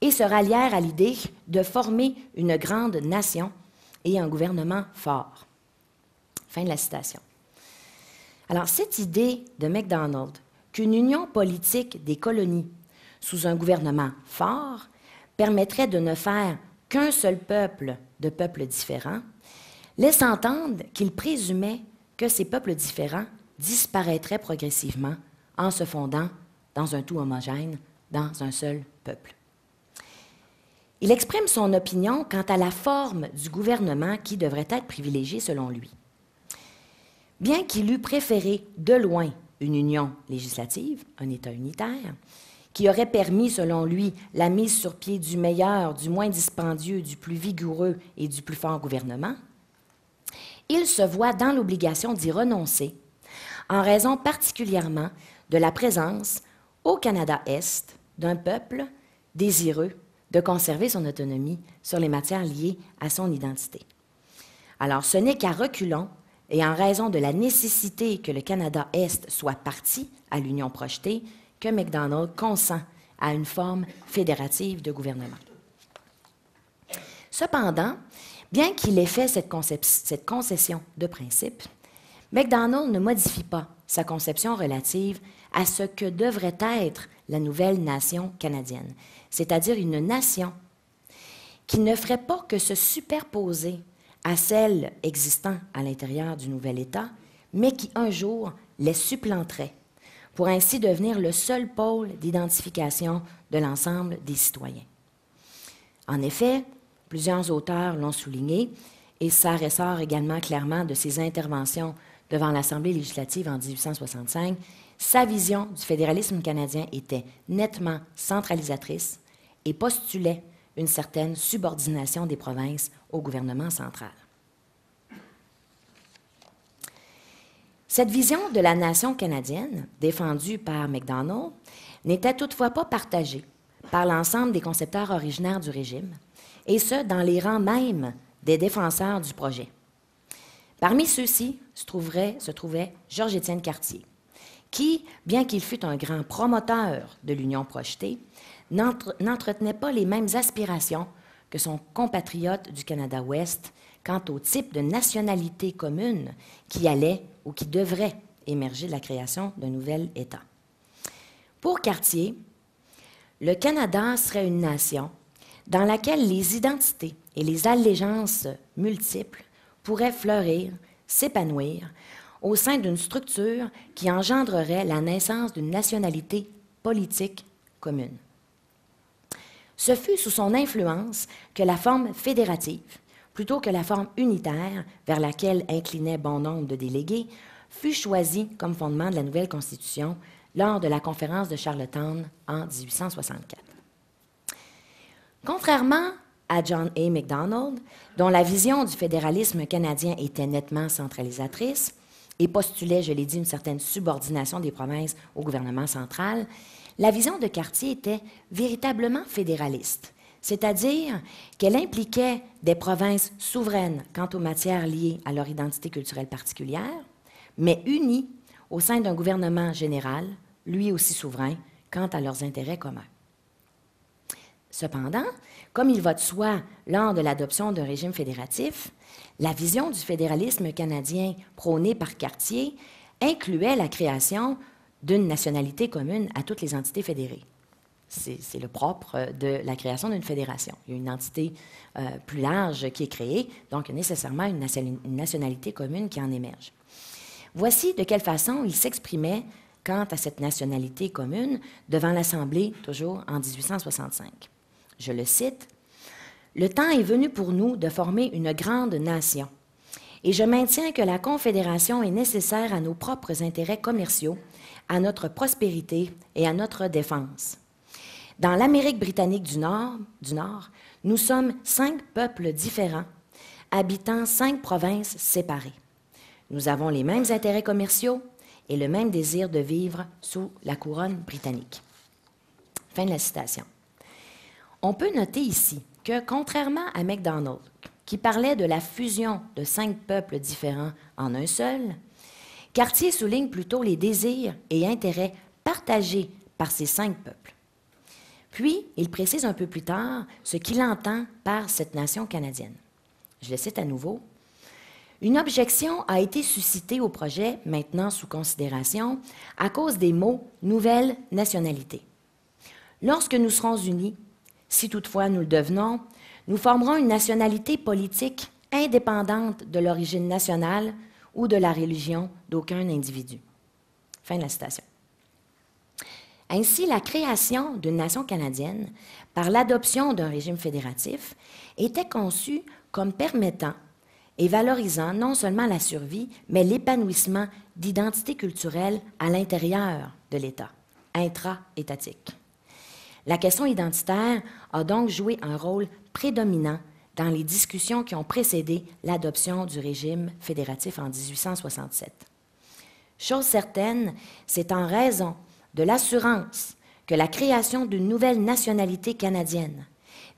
et se rallièrent à l'idée de former une grande nation et un gouvernement fort. Fin de la citation. Alors, cette idée de MacDonald qu'une union politique des colonies sous un gouvernement fort permettrait de ne faire qu'un seul peuple peuples différents, laisse entendre qu'il présumait que ces peuples différents disparaîtraient progressivement en se fondant dans un tout homogène, dans un seul peuple. Il exprime son opinion quant à la forme du gouvernement qui devrait être privilégiée selon lui. Bien qu'il eût préféré de loin une union législative, un État unitaire, qui aurait permis, selon lui, la mise sur pied du meilleur, du moins dispendieux, du plus vigoureux et du plus fort gouvernement, il se voit dans l'obligation d'y renoncer, en raison particulièrement de la présence au Canada-Est d'un peuple désireux de conserver son autonomie sur les matières liées à son identité. Alors, ce n'est qu'à reculons et en raison de la nécessité que le Canada-Est soit parti à l'Union projetée que MacDonald consent à une forme fédérative de gouvernement. Cependant, bien qu'il ait fait cette, cette, concession de principe, MacDonald ne modifie pas sa conception relative à ce que devrait être la nouvelle nation canadienne, c'est-à-dire une nation qui ne ferait pas que se superposer à celle existant à l'intérieur du nouvel État, mais qui un jour les supplanterait, pour ainsi devenir le seul pôle d'identification de l'ensemble des citoyens. En effet, plusieurs auteurs l'ont souligné, et ça ressort également clairement de ses interventions devant l'Assemblée législative en 1865, sa vision du fédéralisme canadien était nettement centralisatrice et postulait une certaine subordination des provinces au gouvernement central. Cette vision de la nation canadienne, défendue par MacDonald, n'était toutefois pas partagée par l'ensemble des concepteurs originaires du régime, et ce, dans les rangs même des défenseurs du projet. Parmi ceux-ci se, se trouvait Georges-Étienne Cartier, qui, bien qu'il fût un grand promoteur de l'union projetée, n'entretenait pas les mêmes aspirations que son compatriote du Canada-Ouest quant au type de nationalité commune qui allait ou qui devrait émerger de la création d'un nouvel État. Pour Cartier, le Canada serait une nation dans laquelle les identités et les allégeances multiples pourraient fleurir, s'épanouir au sein d'une structure qui engendrerait la naissance d'une nationalité politique commune. Ce fut sous son influence que la forme fédérative, plutôt que la forme unitaire vers laquelle inclinait bon nombre de délégués, fut choisie comme fondement de la nouvelle Constitution lors de la conférence de Charlottetown en 1864. Contrairement à John A. MacDonald, dont la vision du fédéralisme canadien était nettement centralisatrice, et postulait, je l'ai dit, une certaine subordination des provinces au gouvernement central, la vision de Cartier était véritablement fédéraliste, c'est-à-dire qu'elle impliquait des provinces souveraines quant aux matières liées à leur identité culturelle particulière, mais unies au sein d'un gouvernement général, lui aussi souverain, quant à leurs intérêts communs. Cependant, comme il va de soi lors de l'adoption d'un régime fédératif, la vision du fédéralisme canadien prônée par Cartier incluait la création d'une nationalité commune à toutes les entités fédérées. C'est le propre de la création d'une fédération. Il y a une entité euh, plus large qui est créée, donc nécessairement une nationalité commune qui en émerge. Voici de quelle façon il s'exprimait quant à cette nationalité commune devant l'Assemblée, toujours en 1865. Je le cite, le temps est venu pour nous de former une grande nation. Et je maintiens que la Confédération est nécessaire à nos propres intérêts commerciaux, à notre prospérité et à notre défense. Dans l'Amérique britannique du Nord, nous sommes cinq peuples différents, habitant cinq provinces séparées. Nous avons les mêmes intérêts commerciaux et le même désir de vivre sous la couronne britannique. Fin de la citation. On peut noter ici que, contrairement à MacDonald, qui parlait de la fusion de cinq peuples différents en un seul, Cartier souligne plutôt les désirs et intérêts partagés par ces cinq peuples. Puis, il précise un peu plus tard ce qu'il entend par cette nation canadienne. Je le cite à nouveau. Une objection a été suscitée au projet, maintenant sous considération, à cause des mots nouvelle nationalité. Lorsque nous serons unis, si toutefois nous le devenons, nous formerons une nationalité politique indépendante de l'origine nationale ou de la religion d'aucun individu. Fin de la citation. Ainsi, la création d'une nation canadienne par l'adoption d'un régime fédératif était conçue comme permettant et valorisant non seulement la survie, mais l'épanouissement d'identités culturelles à l'intérieur de l'État, intra-étatique. La question identitaire a donc joué un rôle prédominant dans les discussions qui ont précédé l'adoption du régime fédératif en 1867. Chose certaine, c'est en raison de l'assurance que la création d'une nouvelle nationalité canadienne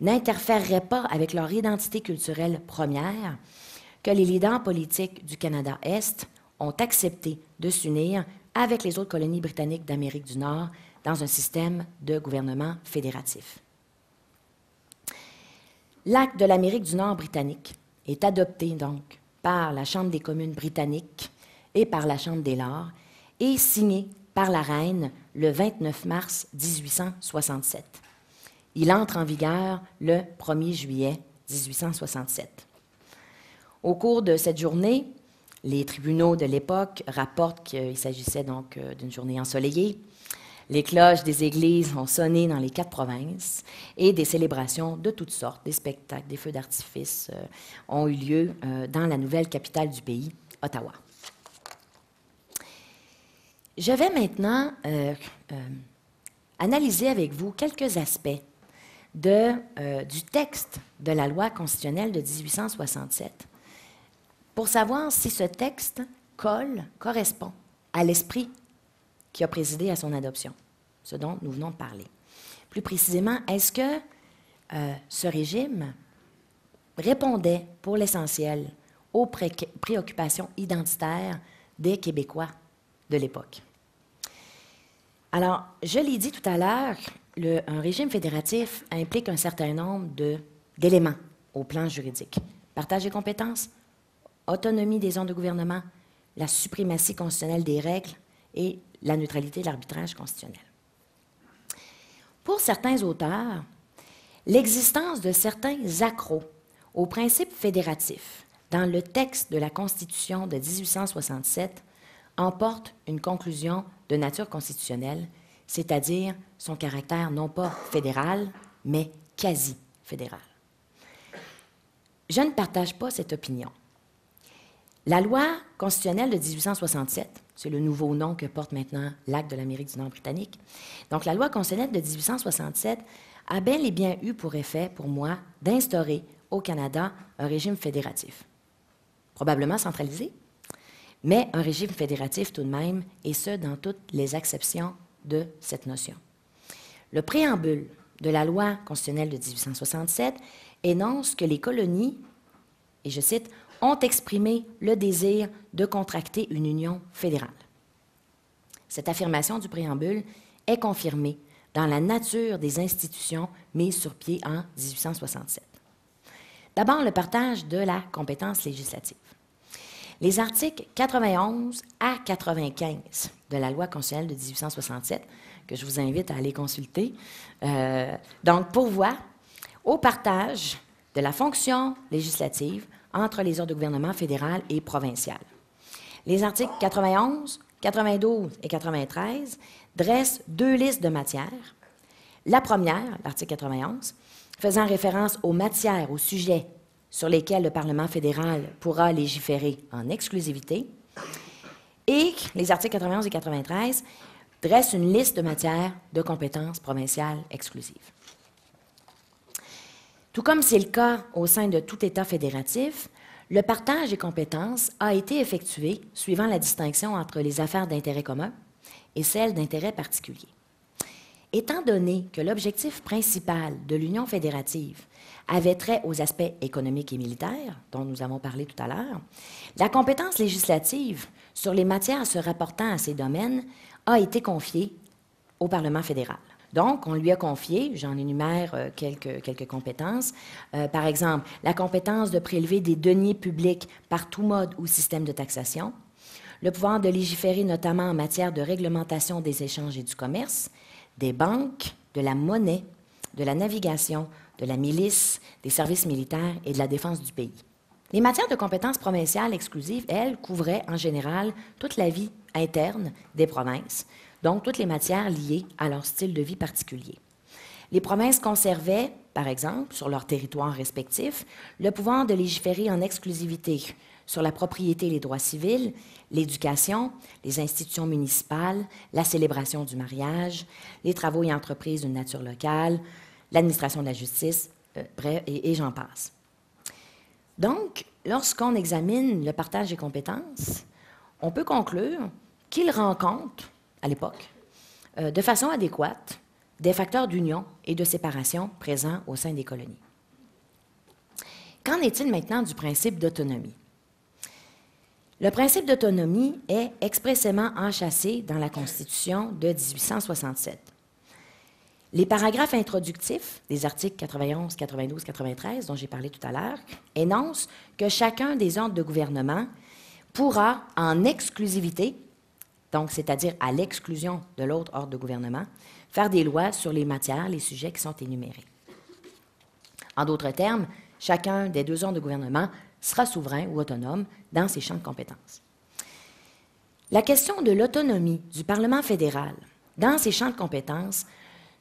n'interférerait pas avec leur identité culturelle première que les leaders politiques du Canada-Est ont accepté de s'unir avec les autres colonies britanniques d'Amérique du Nord dans un système de gouvernement fédératif. L'acte de l'Amérique du Nord britannique est adopté donc par la Chambre des communes britannique et par la Chambre des Lords et signé par la reine le 29 mars 1867. Il entre en vigueur le 1er juillet 1867. Au cours de cette journée, les tribunaux de l'époque rapportent qu'il s'agissait donc euh, d'une journée ensoleillée, les cloches des églises ont sonné dans les quatre provinces et des célébrations de toutes sortes, des spectacles, des feux d'artifice euh, ont eu lieu euh, dans la nouvelle capitale du pays, Ottawa. Je vais maintenant euh, analyser avec vous quelques aspects de, du texte de la loi constitutionnelle de 1867 pour savoir si ce texte colle, correspond à l'esprit qui a présidé à son adoption, ce dont nous venons de parler. Plus précisément, est-ce que euh, ce régime répondait pour l'essentiel aux préoccupations identitaires des Québécois de l'époque? Alors, je l'ai dit tout à l'heure, un régime fédératif implique un certain nombre d'éléments au plan juridique. Partage des compétences, autonomie des ordres de gouvernement, la suprématie constitutionnelle des règles et la neutralité de l'arbitrage constitutionnel. Pour certains auteurs, l'existence de certains accros au principe fédératif dans le texte de la Constitution de 1867 emporte une conclusion de nature constitutionnelle, c'est-à-dire son caractère non pas fédéral, mais quasi fédéral. Je ne partage pas cette opinion. La loi constitutionnelle de 1867, c'est le nouveau nom que porte maintenant l'acte de l'Amérique du Nord britannique. Donc, la loi constitutionnelle de 1867 a bel et bien eu pour effet, pour moi, d'instaurer au Canada un régime fédératif. Probablement centralisé, mais un régime fédératif tout de même, et ce, dans toutes les exceptions de cette notion. Le préambule de la loi constitutionnelle de 1867 énonce que les colonies, et je cite, ont exprimé le désir de contracter une union fédérale. Cette affirmation du préambule est confirmée dans la nature des institutions mises sur pied en 1867. D'abord, le partage de la compétence législative. Les articles 91 à 95 de la loi constitutionnelle de 1867, que je vous invite à aller consulter, euh, donc pourvoient au partage de la fonction législative entre les ordres de gouvernement fédéral et provincial. Les articles 91, 92 et 93 dressent deux listes de matières. La première, l'article 91, faisant référence aux matières, aux sujets sur lesquels le Parlement fédéral pourra légiférer en exclusivité, et les articles 91 et 93 dresse une liste de matières de compétences provinciales exclusives. Tout comme c'est le cas au sein de tout État fédératif, le partage des compétences a été effectué suivant la distinction entre les affaires d'intérêt commun et celles d'intérêt particulier. Étant donné que l'objectif principal de l'Union fédérative avait trait aux aspects économiques et militaires, dont nous avons parlé tout à l'heure, la compétence législative sur les matières se rapportant à ces domaines a été confiée au Parlement fédéral. Donc, on lui a confié, j'en énumère euh, quelques, compétences, euh, par exemple, la compétence de prélever des deniers publics par tout mode ou système de taxation, le pouvoir de légiférer notamment en matière de réglementation des échanges et du commerce, des banques, de la monnaie, de la navigation, de la milice, des services militaires et de la défense du pays. Les matières de compétences provinciales exclusives, elles, couvraient en général toute la vie interne des provinces, donc toutes les matières liées à leur style de vie particulier. Les provinces conservaient, par exemple, sur leur territoire respectif, le pouvoir de légiférer en exclusivité sur la propriété et les droits civils, l'éducation, les institutions municipales, la célébration du mariage, les travaux et entreprises d'une nature locale, l'administration de la justice, euh, bref, et, j'en passe. Donc, lorsqu'on examine le partage des compétences, on peut conclure qu'il rencontre, à l'époque, euh, de façon adéquate, des facteurs d'union et de séparation présents au sein des colonies. Qu'en est-il maintenant du principe d'autonomie? Le principe d'autonomie est expressément enchâssé dans la Constitution de 1867. Les paragraphes introductifs des articles 91, 92, 93, dont j'ai parlé tout à l'heure, énoncent que chacun des ordres de gouvernement pourra, en exclusivité, donc c'est-à-dire à, l'exclusion de l'autre ordre de gouvernement, faire des lois sur les matières, les sujets qui sont énumérés. En d'autres termes, chacun des deux ordres de gouvernement sera souverain ou autonome dans ses champs de compétences. La question de l'autonomie du Parlement fédéral dans ses champs de compétences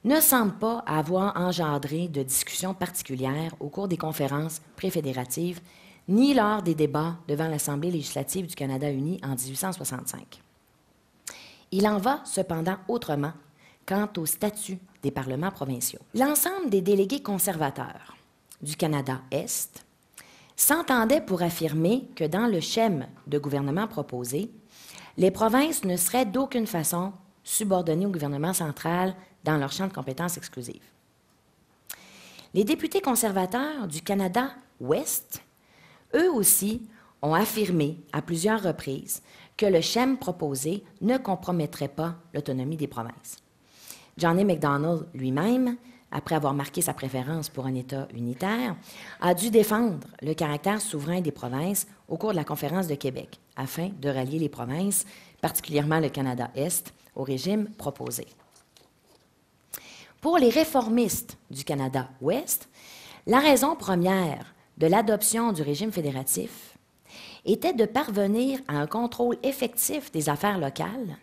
ne semble pas avoir engendré de discussions particulières au cours des conférences préfédératives ni lors des débats devant l'Assemblée législative du Canada uni en 1865. Il en va cependant autrement quant au statut des parlements provinciaux. L'ensemble des délégués conservateurs du Canada-Est s'entendait pour affirmer que dans le schéma de gouvernement proposé, les provinces ne seraient d'aucune façon subordonnées au gouvernement central dans leur champ de compétences exclusives. Les députés conservateurs du Canada-Ouest, eux aussi, ont affirmé à plusieurs reprises que le schéma proposé ne compromettrait pas l'autonomie des provinces. Johnny MacDonald lui-même après avoir marqué sa préférence pour un État unitaire, a dû défendre le caractère souverain des provinces au cours de la conférence de Québec, afin de rallier les provinces, particulièrement le Canada-Est, au régime proposé. Pour les réformistes du Canada-Ouest, la raison première de l'adoption du régime fédératif était de parvenir à un contrôle effectif des affaires locales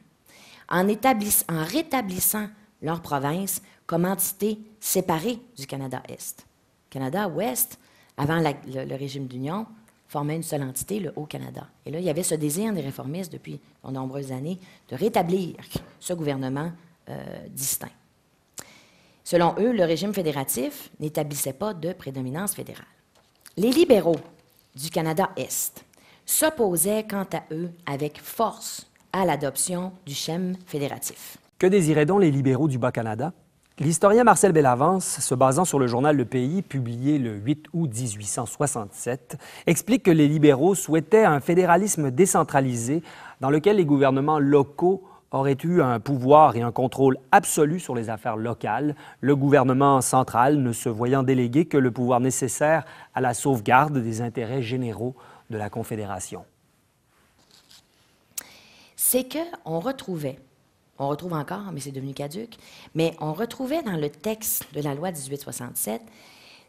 en, rétablissant leur province comme entité séparée du Canada-Est. Canada-Ouest, avant le, régime d'union, formait une seule entité, le Haut-Canada. Et là, il y avait ce désir des réformistes depuis de nombreuses années de rétablir ce gouvernement euh, distinct. Selon eux, le régime fédératif n'établissait pas de prédominance fédérale. Les libéraux du Canada-Est s'opposaient quant à eux avec force à l'adoption du schéma fédératif. Que désiraient donc les libéraux du Bas-Canada? L'historien Marcel Bellavance, se basant sur le journal Le Pays, publié le 8 août 1867, explique que les libéraux souhaitaient un fédéralisme décentralisé dans lequel les gouvernements locaux auraient eu un pouvoir et un contrôle absolu sur les affaires locales, le gouvernement central ne se voyant déléguer que le pouvoir nécessaire à la sauvegarde des intérêts généraux de la Confédération. C'est qu'on retrouvait on retrouve encore, mais c'est devenu caduque, mais on retrouvait dans le texte de la loi 1867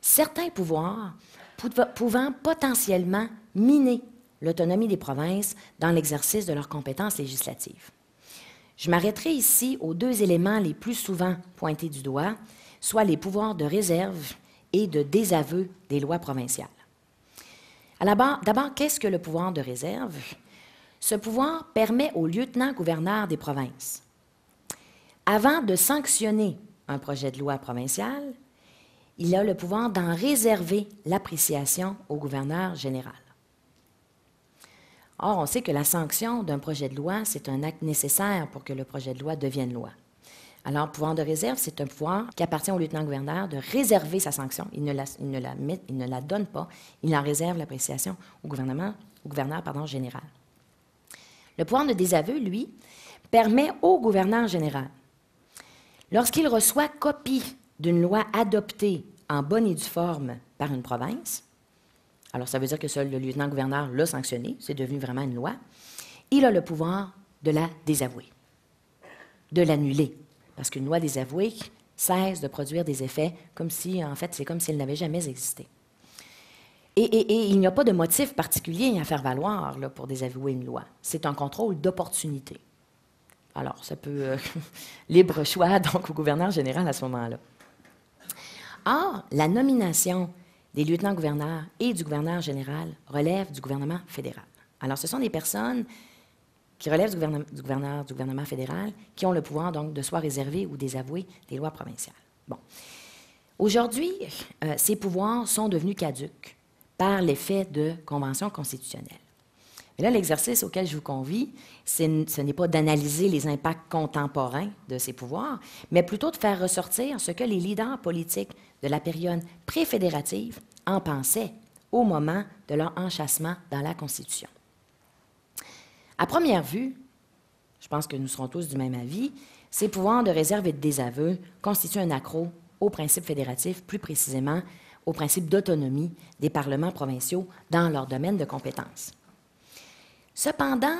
certains pouvoirs pouvant potentiellement miner l'autonomie des provinces dans l'exercice de leurs compétences législatives. Je m'arrêterai ici aux deux éléments les plus souvent pointés du doigt, soit les pouvoirs de réserve et de désaveu des lois provinciales. D'abord, qu'est-ce que le pouvoir de réserve? Ce pouvoir permet au lieutenant-gouverneur des provinces Avant de sanctionner un projet de loi provincial, il a le pouvoir d'en réserver l'appréciation au gouverneur général. Or, on sait que la sanction d'un projet de loi, c'est un acte nécessaire pour que le projet de loi devienne loi. Alors, pouvoir de réserve, c'est un pouvoir qui appartient au lieutenant-gouverneur de réserver sa sanction. Il ne la, donne pas, il en réserve l'appréciation au, gouverneur général. Le pouvoir de désaveu, lui, permet au gouverneur général, lorsqu'il reçoit copie d'une loi adoptée en bonne et due forme par une province, alors ça veut dire que seul le lieutenant-gouverneur l'a sanctionné, c'est devenu vraiment une loi, il a le pouvoir de la désavouer, de l'annuler, parce qu'une loi désavouée cesse de produire des effets comme si, en fait, c'est comme si elle n'avait jamais existé. Et, il n'y a pas de motif particulier à faire valoir pour désavouer une loi. C'est un contrôle d'opportunité. Alors, ça peut. Euh, libre choix, donc, au gouverneur général à ce moment-là. Or, la nomination des lieutenants-gouverneurs et du gouverneur général relève du gouvernement fédéral. Alors, ce sont des personnes qui relèvent du gouverneur, du gouvernement fédéral, qui ont le pouvoir donc de soit réserver ou désavouer des lois provinciales. Bon. Aujourd'hui, euh, ces pouvoirs sont devenus caducs par l'effet de conventions constitutionnelles. Et là, l'exercice auquel je vous convie, ce n'est pas d'analyser les impacts contemporains de ces pouvoirs, mais plutôt de faire ressortir ce que les leaders politiques de la période préfédérative en pensaient au moment de leur enchâssement dans la Constitution. À première vue, je pense que nous serons tous du même avis, ces pouvoirs de réserve et de désaveu constituent un accroc au principe fédératif, plus précisément au principe d'autonomie des parlements provinciaux dans leur domaine de compétences. Cependant,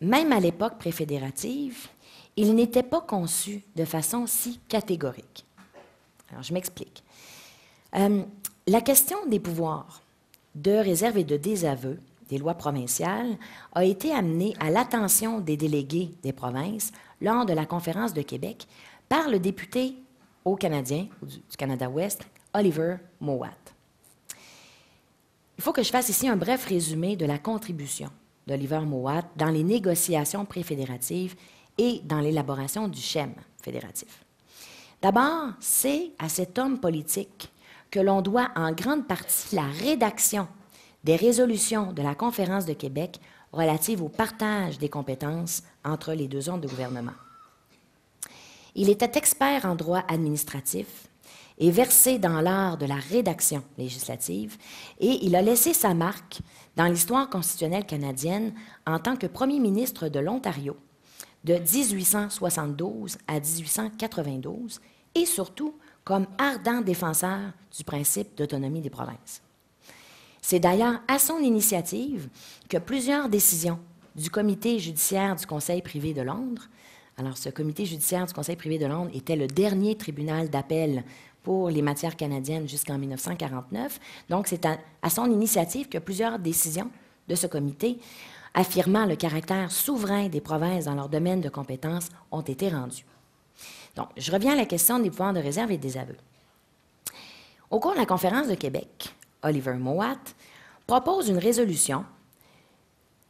même à l'époque préfédérative, il n'était pas conçu de façon si catégorique. Alors, je m'explique. Euh, la question des pouvoirs de réserve et de désaveu des lois provinciales a été amenée à l'attention des délégués des provinces lors de la conférence de Québec par le député au Canadien, du Canada-Ouest, Oliver Mowat. Il faut que je fasse ici un bref résumé de la contribution d'Oliver Mowat dans les négociations préfédératives et dans l'élaboration du schéma fédératif. D'abord, c'est à cet homme politique que l'on doit en grande partie la rédaction des résolutions de la Conférence de Québec relatives au partage des compétences entre les deux zones de gouvernement. Il était expert en droit administratif et versé dans l'art de la rédaction législative, et il a laissé sa marque dans l'histoire constitutionnelle canadienne en tant que premier ministre de l'Ontario de 1872 à 1892, et surtout comme ardent défenseur du principe d'autonomie des provinces. C'est d'ailleurs à son initiative que plusieurs décisions du comité judiciaire du Conseil privé de Londres, alors ce comité judiciaire du Conseil privé de Londres était le dernier tribunal d'appel pour les matières canadiennes jusqu'en 1949, donc c'est à, son initiative que plusieurs décisions de ce comité affirmant le caractère souverain des provinces dans leur domaine de compétences ont été rendues. Donc, je reviens à la question des pouvoirs de réserve et des aveux. Au cours de la conférence de Québec, Oliver Mowat, propose une résolution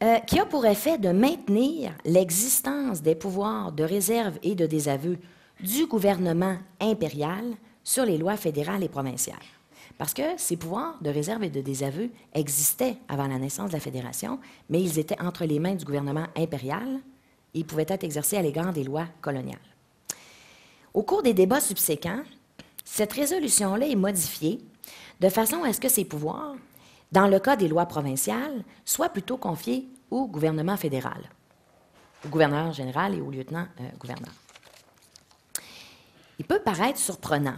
euh, qui a pour effet de maintenir l'existence des pouvoirs de réserve et de désaveu du gouvernement impérial sur les lois fédérales et provinciales. Parce que ces pouvoirs de réserve et de désaveu existaient avant la naissance de la fédération, mais ils étaient entre les mains du gouvernement impérial et ils pouvaient être exercés à l'égard des lois coloniales. Au cours des débats subséquents, cette résolution-là est modifiée de façon à ce que ces pouvoirs, dans le cas des lois provinciales, soient plutôt confiés au gouvernement fédéral, au gouverneur général et au lieutenant-gouverneur. Euh, Il peut paraître surprenant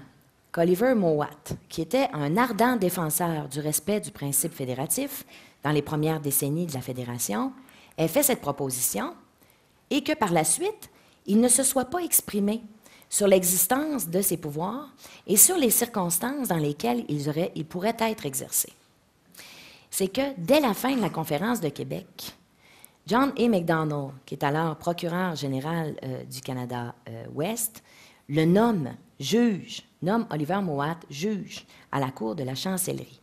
qu'Oliver Mowat, qui était un ardent défenseur du respect du principe fédératif dans les premières décennies de la Fédération, ait fait cette proposition et que par la suite, il ne se soit pas exprimé sur l'existence de ces pouvoirs et sur les circonstances dans lesquelles ils, pourraient être exercés. C'est que dès la fin de la conférence de Québec, John A. MacDonald, qui est alors procureur général euh, du Canada-Ouest, euh, le nomme juge, nomme Oliver Mowat juge à la cour de la chancellerie.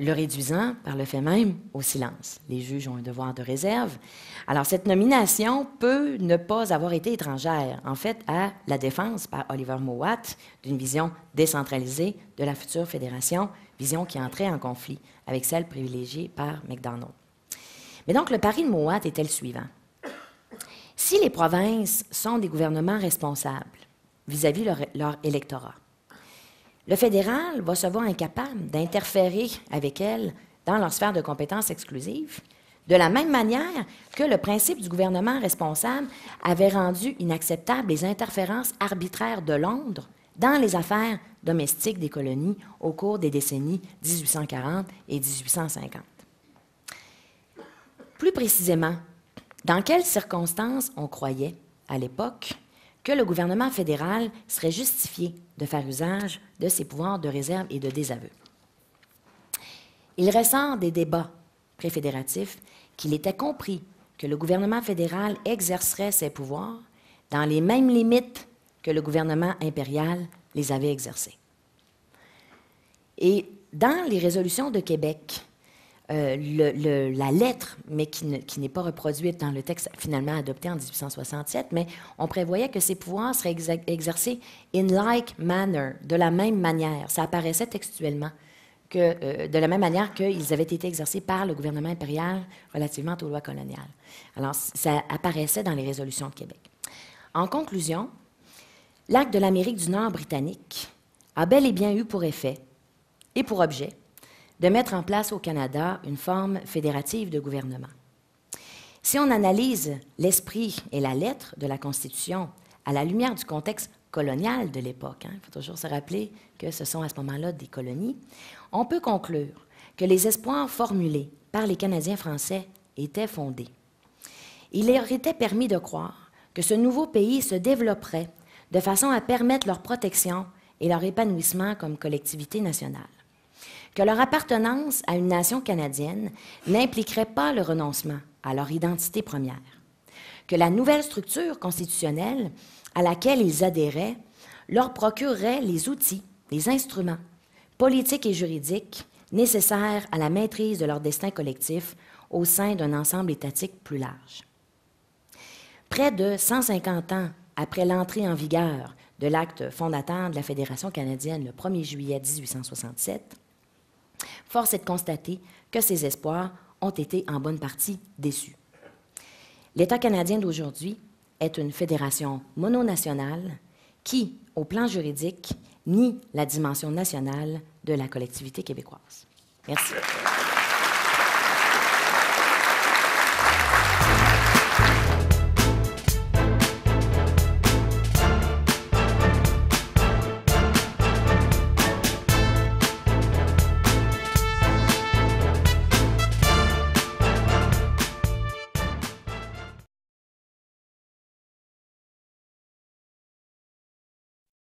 le réduisant par le fait même au silence. Les juges ont un devoir de réserve. Alors cette nomination peut ne pas avoir été étrangère, en fait, à la défense par Oliver Mowat d'une vision décentralisée de la future fédération, vision qui entrait en conflit avec celle privilégiée par McDonald. Mais donc le pari de Mowat était le suivant. Si les provinces sont des gouvernements responsables vis-à-vis de leur électorat, le fédéral va se voir incapable d'interférer avec elles dans leur sphère de compétences exclusives, de la même manière que le principe du gouvernement responsable avait rendu inacceptables les interférences arbitraires de Londres dans les affaires domestiques des colonies au cours des décennies 1840 et 1850. Plus précisément, dans quelles circonstances on croyait, à l'époque, que le gouvernement fédéral serait justifié de faire usage de ses pouvoirs de réserve et de désaveu? Il ressort des débats préfédératifs qu'il était compris que le gouvernement fédéral exercerait ses pouvoirs dans les mêmes limites que le gouvernement impérial les avait exercés. Et dans les résolutions de Québec, euh, la lettre, mais qui, n'est pas reproduite dans le texte finalement adopté en 1867, mais on prévoyait que ces pouvoirs seraient exercés in like manner, de la même manière. Ça apparaissait textuellement. Que, euh, de la même manière qu'ils avaient été exercés par le gouvernement impérial relativement aux lois coloniales. Alors, ça apparaissait dans les résolutions de Québec. En conclusion, l'acte de l'Amérique du Nord britannique a bel et bien eu pour effet et pour objet de mettre en place au Canada une forme fédérative de gouvernement. Si on analyse l'esprit et la lettre de la Constitution à la lumière du contexte colonial de l'époque, hein, il faut toujours se rappeler que ce sont à ce moment-là des colonies, on peut conclure que les espoirs formulés par les Canadiens français étaient fondés. Il leur était permis de croire que ce nouveau pays se développerait de façon à permettre leur protection et leur épanouissement comme collectivité nationale que leur appartenance à une nation canadienne n'impliquerait pas le renoncement à leur identité première, que la nouvelle structure constitutionnelle à laquelle ils adhéraient leur procurerait les outils, les instruments politiques et juridiques nécessaires à la maîtrise de leur destin collectif au sein d'un ensemble étatique plus large. Près de 150 ans après l'entrée en vigueur de l'acte fondateur de la Fédération canadienne le 1er juillet 1867, Force est de constater que ces espoirs ont été en bonne partie déçus. L'État canadien d'aujourd'hui est une fédération mononationale qui, au plan juridique, nie la dimension nationale de la collectivité québécoise. Merci.